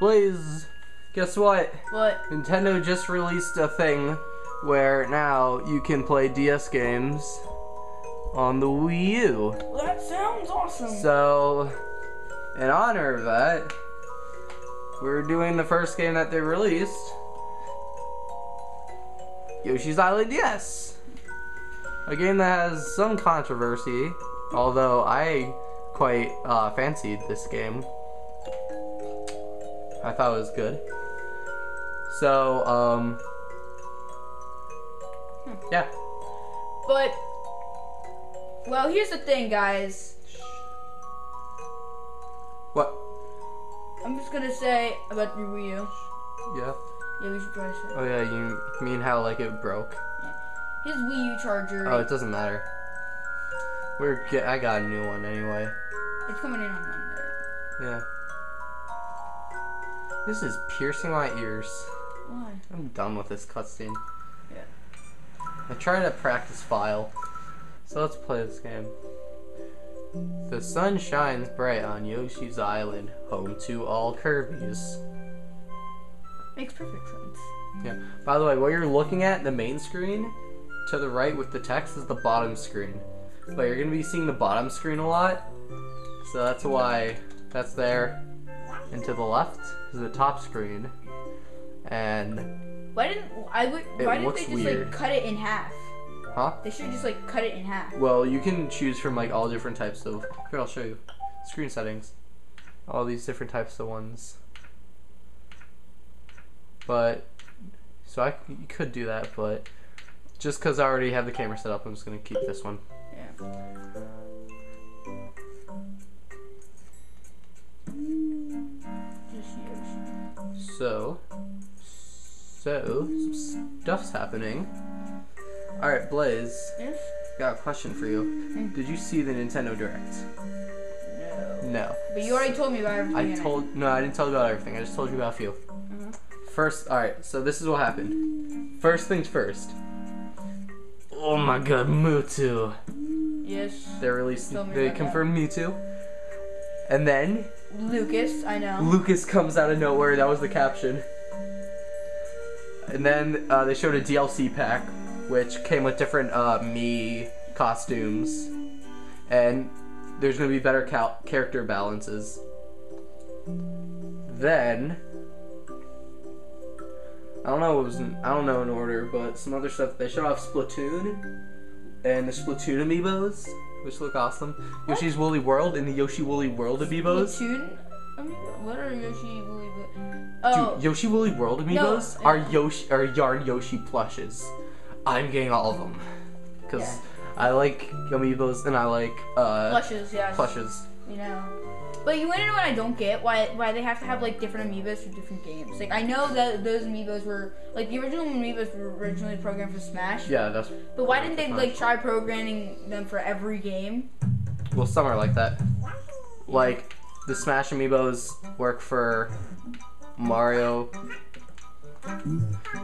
Blaze, guess what? But Nintendo just released a thing where now you can play DS games on the Wii U. that sounds awesome. So, in honor of that, we're doing the first game that they released Yoshi's Island Yes! A game that has some controversy, although I quite uh, fancied this game. I thought it was good. So, um. Yeah. But well, here's the thing, guys. What? I'm just gonna say about the Wii U. Yeah. Yeah, we should to say. Oh, yeah, you mean how, like, it broke? Yeah. His Wii U charger. Oh, it doesn't matter. We're get. I got a new one anyway. it's coming in on Monday. Yeah. This is piercing my ears. Why? I'm done with this cutscene. Yeah. I tried to practice file. So let's play this game. The sun shines bright on Yoshi's Island, home to all Kirby's. Makes perfect sense. Yeah. By the way, what you're looking at, the main screen, to the right with the text is the bottom screen. But you're gonna be seeing the bottom screen a lot. So that's why that's there. And to the left is the top screen. And Why didn't I would? Why didn't they just weird. like cut it in half? huh? They should just like cut it in half. Well, you can choose from like all different types of. Here, I'll show you. Screen settings. All these different types of ones. But so I you could do that, but just because I already have the camera set up, I'm just gonna keep this one. Yeah. So, so some stuff's happening. All right, Blaze, Yes. got a question for you. Did you see the Nintendo Direct? No. No. But you already told me about everything. I told no, I didn't tell you about everything. I just told you about a few. Mhm. First, all right. So this is what happened. First things first. Oh my God, Mewtwo! Yes. They released. They about that. confirmed Mewtwo. And then Lucas, I know. Lucas comes out of nowhere. That was the caption. And then uh, they showed a DLC pack, which came with different uh, me costumes, and there's gonna be better cal- character balances. Then I don't know what was in, I don't know in order, but some other stuff. They showed off Splatoon and the Splatoon amiibos, which look awesome. Yoshi's Woolly World and the Yoshi Woolly World amiibos. Platoon? I mean, what are Yoshi Woolly? Oh, Dude, Yoshi Woolly World amiibos No, are. Yoshi are Yarn Yoshi plushes. I'm getting all of them because Yeah. I like amiibos and I like uh, plushes, Yeah. plushes. You know. But you wanna know what I don't get? Why why they have to have like different amiibos for different games? Like I know that those amiibos were like the original amiibos were originally programmed for Smash. Yeah, that's But why didn't they like try programming them for every game? well, some are like that. Like the Smash amiibos work for Mario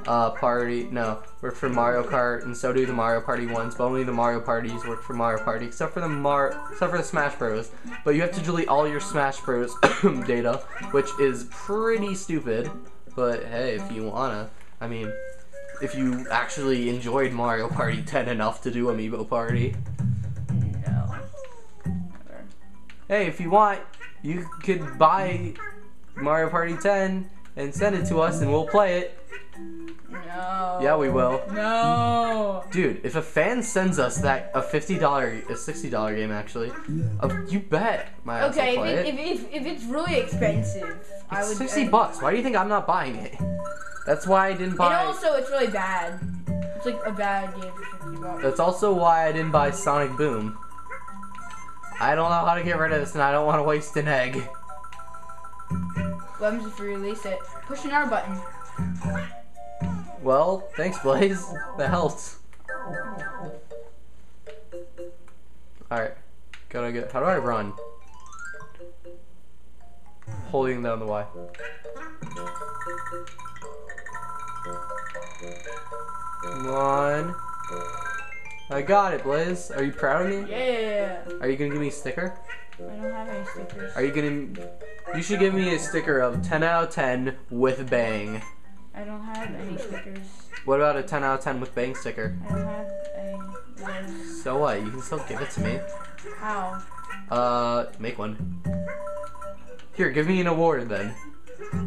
uh, Party. No, work for Mario Kart, and so do the Mario Party ones. But only the Mario parties work for Mario Party, except for the Mar, except for the Smash Bros. But you have to delete all your Smash Bros. data, which is pretty stupid. But hey, if you wanna, I mean, if you actually enjoyed Mario Party 10 enough to do Amiibo Party, No. hey, if you want, you could buy Mario Party 10 and send it to us, and we'll play it. No. Yeah, we will. No. Dude, if a fan sends us that a fifty dollar, a sixty dollar game actually, uh, you bet my ass Okay, will if, it, it. if, if, if it's really expensive, I It's would. sixty I- bucks. Why do you think I'm not buying it? That's why I didn't buy. And also, it's really bad. It's like a bad game for 50 bucks. That's also why I didn't buy Sonic Boom. I don't know how to get rid of this, and I don't want to waste an egg. Happens if you release it? Push an R button. Well, thanks, Blaze. That helps. Alright. Gotta get. How do I run? Holding down the Y. Come on. I got it, Blaze. Are you proud of me? Yeah. Are you gonna give me a sticker? I don't have any stickers. Are you gonna You should give me a sticker of 10 out of 10 with bang. I don't have any stickers. What about a 10 out of 10 with bang sticker? I don't have any. There's- So what? You can still give it to me. How? Uh, make one. Here, give me an award then. Uh,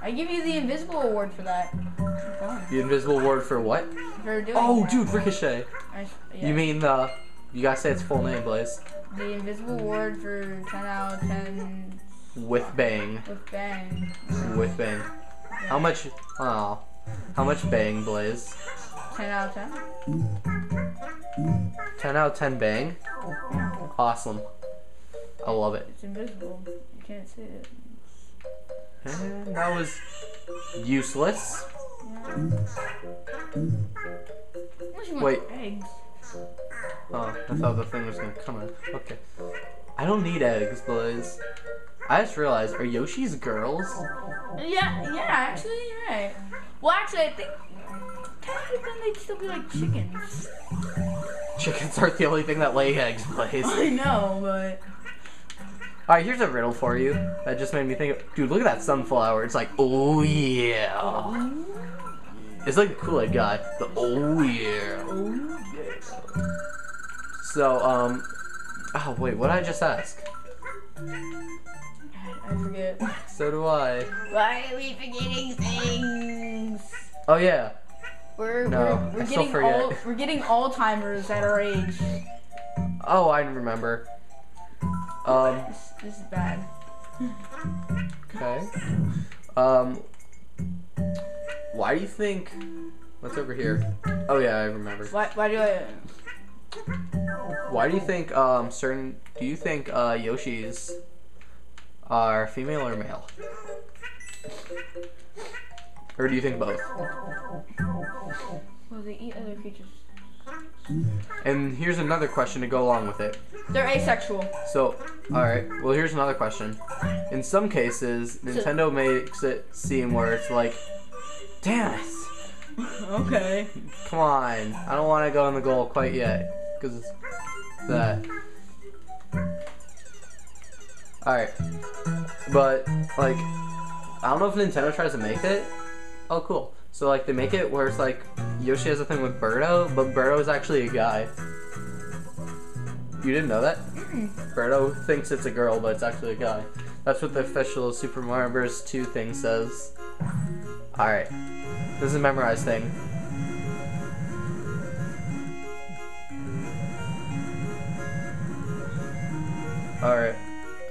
I give you the invisible award for that. The invisible award for what? For doing Oh, that. dude, Ricochet. I, yeah. You mean the? You gotta say its full name, Blaze. the invisible award for 10 out of 10 With bang. with bang? With bang. How much? Oh, how much bang, Blaze? 10 out of 10? 10 out of 10 bang. Awesome. I love it. It's invisible. You can't see it. And that was useless. Yeah. Unless you want Wait. eggs. Oh, I thought the thing was gonna come out. Okay. I don't need eggs, Blaze. I just realized, are Yoshi's girls? Yeah, yeah, actually, you're right. Well, actually, I think technically then they'd still be like chickens. Chickens aren't the only thing that lay eggs, Blaze. I know, but Alright, here's a riddle for you. That just made me think of, dude, look at that sunflower. It's like, oh yeah. It's like the Kool-Aid guy. The oh yeah. So, um, oh wait, what did I just ask? So do I. Why are we forgetting things? Oh yeah. We're No, we're, we're getting all we're getting Alzheimer's at our age. Oh, I remember. Um, This, this is bad. okay. Um, why do you think? What's over here? Oh yeah, I remember. Why why do I? Why do you think um certain? Do you think uh Yoshis are female or male? Or do you think both? Well, they eat other creatures. And here's another question to go along with it. They're asexual. So, alright, well, here's another question. In some cases, Nintendo makes it seem where it's like, damn it, Okay. come on, I don't want to go in the goal quite yet. Because that. Alright. But, like, I don't know if Nintendo tries to make it. Oh, cool. So, like, they make it where it's like Yoshi has a thing with Birdo, but Birdo is actually a guy. You didn't know that? Birdo thinks it's a girl, but it's actually a guy. That's what the official Super Mario Bros. 2 thing says. Alright. This is a memorized thing. Alright.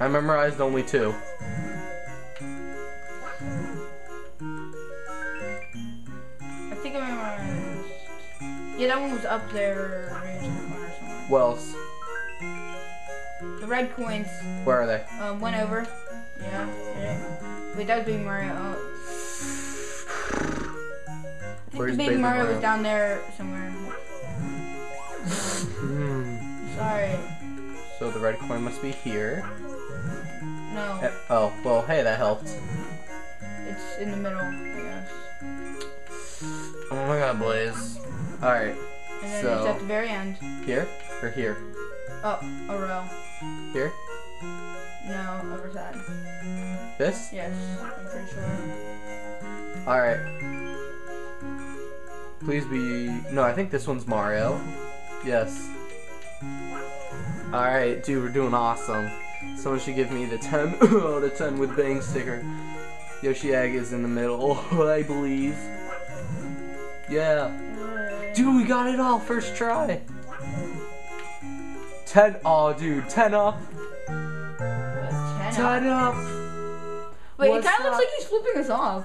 I memorized only two. I think I memorized. Yeah, that one was up there, in the corner somewhere. What else? The red coins Where are they? um, went over. Yeah. yeah. Wait, that was Baby Mario. Oh. I think Where's the Baby, Baby Mario, Mario? was down there somewhere. Hmm. Sorry. So the red coin must be here. No, Eh, Oh, well, hey, that helped. it's in the middle, I guess. Oh my god, Blaze. Alright, And then So- it's at the very end. here or here? Oh, a row. Here? No, over side. This? Yes, I'm pretty sure. Alright. Please be. No, I think this one's Mario. Yes. Alright, dude, we're doing awesome. Someone should give me the 10 out of 10 with bang sticker. Yoshi Egg is in the middle, I believe. Yeah. Dude, we got it all first try. 10. Oh, dude, 10 up. what's 10 10 up? up. Wait, What's it kind of looks like he's flipping us off.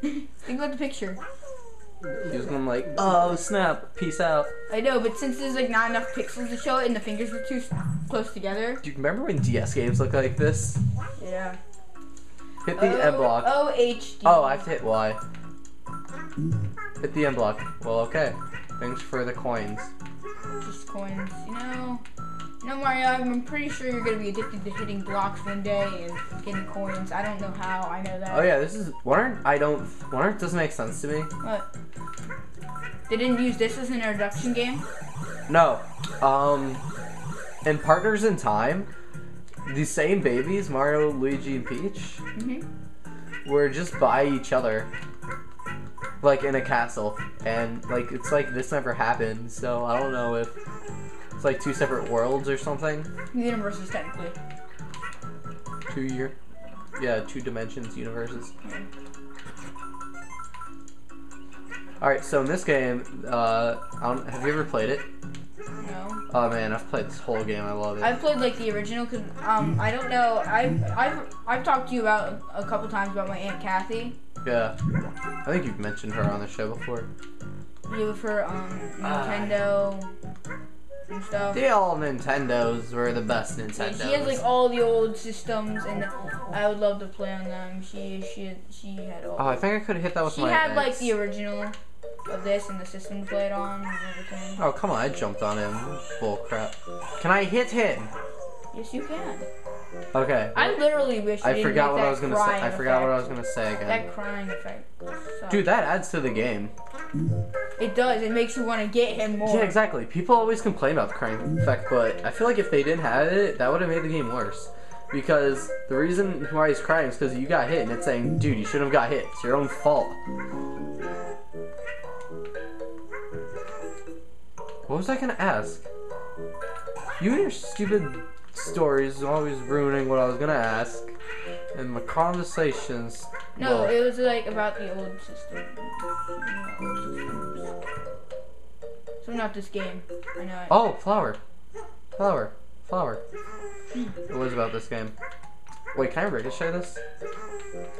Think about the picture. He was going to like, oh, snap, peace out. I know, but since there's like not enough pixels to show it and the fingers were too close together. Do you remember when DS games looked like this? Yeah. Hit the M oh, block. O H D. Oh, I have to hit Y. Hit the M block. Well, okay. Thanks for the coins. Just coins. You know, you know, Mario. I'm pretty sure you're gonna be addicted to hitting blocks one day and getting coins. I don't know how. I know that. Oh yeah, this is one I don't art doesn't make sense to me. What? They didn't use this as an introduction game. No. Um in Partners in Time, these same babies, Mario, Luigi, and Peach, Mhm. were just by each other, like in a castle, and like it's like this never happened. So I don't know if it's like two separate worlds or something. Universes technically. Two year, yeah, two dimensions, universes. All right, so in this game, uh, I don't, have you ever played it? No. Oh man, I've played this whole game. I love it. I've played like the original because um I don't know I've I've I've talked to you about a couple times about my aunt Kathy. yeah, I think you've mentioned her on the show before. You with her um. Nintendo and stuff. The all Nintendos were the best Yeah, Nintendos. she has like all the old systems, and I would love to play on them. She she she had all. oh, I think I could have hit that with she my. had like the original of this and the system to play it on and everything. Oh come on! I jumped on him. Bull crap. Can I hit him? Yes, you can. Okay. I literally wish I forgot what I was gonna say. I forgot what I was gonna say again. That crying effect. sucks. Dude, that adds to the game. It does. It makes you want to get him more. Yeah, exactly. People always complain about the crying effect, but I feel like if they didn't have it, that would have made the game worse. Because the reason why he's crying is because you got hit, and it's saying, dude, you shouldn't have got hit. It's your own fault. What was I gonna ask? You and your stupid stories always ruining what I was gonna ask. And my conversations. No, well, it was like about the old system. The old systems. So not this game. I know it. Oh, flower. Flower. Flower. It was about this game. Wait, can I ricochet this?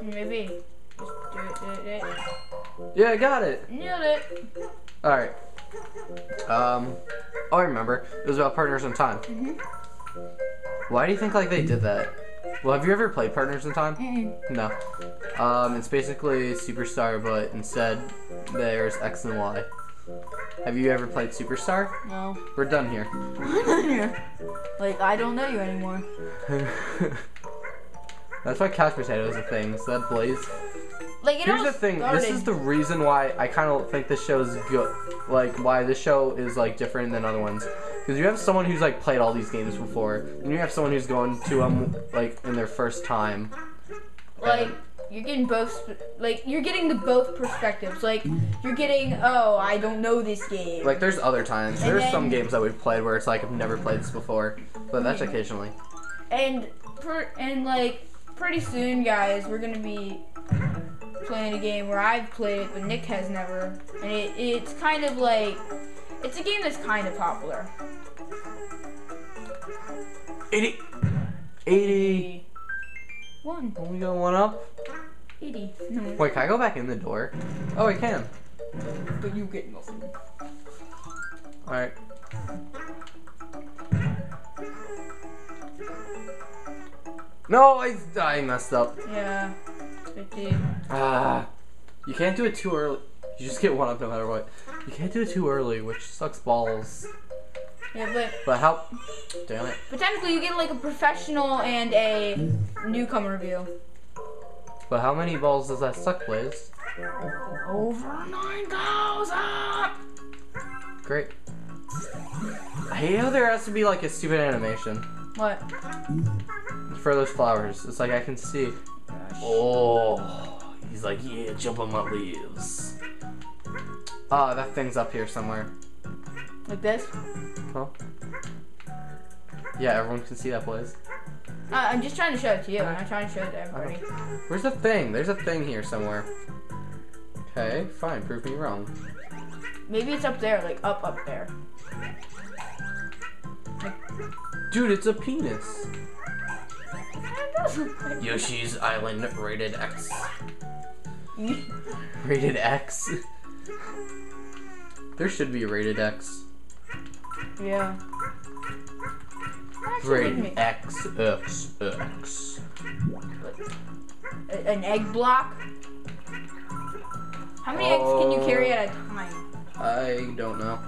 Maybe. Just do it, do it, do it. Yeah, I got it. Nailed it. Alright. Um, oh, I remember. It was about Partners in Time. Mhm. Why do you think like they did that? Well, have you ever played Partners in Time? Mm-mm. No. Um, it's basically Superstar, but instead there's X and Y. Have you ever played Superstar? No. We're done here. like I don't know you anymore. That's why couch potato is a thing. So that Blaze Like it Here's the thing. started. This is the reason why I kind of think this show is good. Like why this show is like different than other ones. Because you have someone who's like played all these games before, and you have someone who's going to them like in their first time. like you're getting both like you're getting the both perspectives. Like you're getting oh I don't know this game. Like there's other times. And There's some games that we've played where it's like I've never played this before, but that's Mhm. occasionally. And per, and like pretty soon, guys, we're gonna be playing a game where I've played it, but Nick has never. And it, it's kind of like it's a game that's kind of popular. 80. 80. One. We got one up. Eighty. No, Wait, can I go back in the door? Oh, I can. but you get nothing. All right. No, I I messed up. Yeah. Fifty. Ah, you can't do it too early. You just get one up no matter what. You can't do it too early, which sucks balls. Yeah, but But how? Damn it. but technically you get like a professional and a newcomer view. But how many balls does that suck, Blaze? Over nine thousand. Great. I hate how there has to be like a stupid animation What? for those flowers. It's like I can see. Gosh. Oh, he's like, yeah, jump on my leaves. Ah, that thing's up here somewhere. Like this? Huh? Yeah, everyone can see that, Blaze. Uh, I'm just trying to show it to you. I'm not trying to show it to everybody. Where's the thing? There's a thing here somewhere. Okay, fine. Prove me wrong. Maybe it's up there, like up up there. Dude, it's a penis. Yoshi's Island rated X. Rated X. there should be a rated X. yeah. Did X, X X An egg block. How many eggs can you carry at a time? I don't know.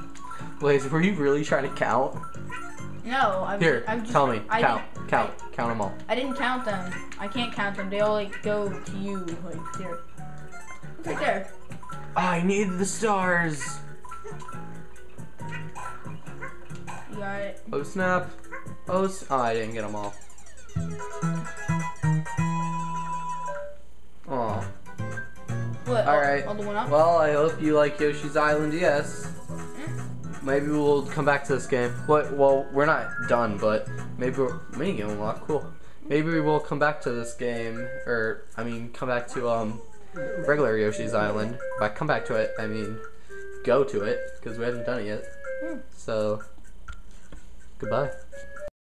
Blaze, were you really trying to count? No, I've, Here, I've just, tell me. I count, count, count them all. I didn't count them. I can't count them. They all like go to you, like here. Right there. Ah, I need the stars. You got it. Oh snap. Oh, s- oh I didn't get them all. Aw. What? All all right. All the one up. Well, I hope you like Yoshi's Island. Yes. Hmm? Maybe we'll come back to this game. What? Well, we're not done, but maybe we're mini game unlocked. Cool. Maybe we will come back to this game, or I mean, come back to um regular Yoshi's Island. By come back to it, I mean go to it because we haven't done it yet. Hmm. So goodbye.